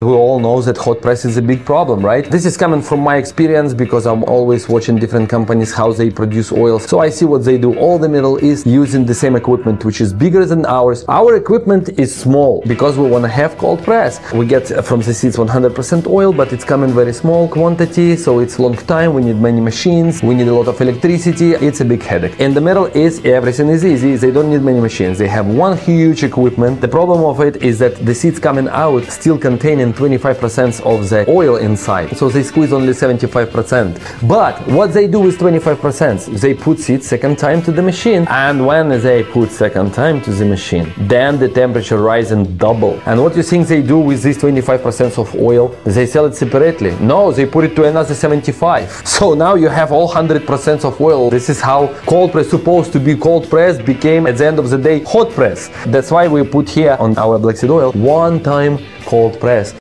We all know that hot press is a big problem, right? This is coming from my experience because I'm always watching different companies how they produce oil. So I see what they do. All the Middle East using the same equipment which is bigger than ours. Our equipment is small because we want to have cold press. We get from the seeds 100% oil, but it's coming very small quantity, so it's long time. We need many machines. We need a lot of electricity. It's a big headache. In the Middle East, everything is easy. They don't need many machines. They have one huge equipment. The problem of it is that the seeds coming out still containing 25% of the oil inside. So they squeeze only 75%. But what they do with 25%, they put it second time to the machine. And when they put second time to the machine, then the temperature rise and double. And what do you think they do with this 25% of oil? They sell it separately. No, they put it to another 75. So now you have all 100% of oil. This is how cold press supposed to be cold press became at the end of the day hot press. That's why we put here on our black seed oil one time cold press.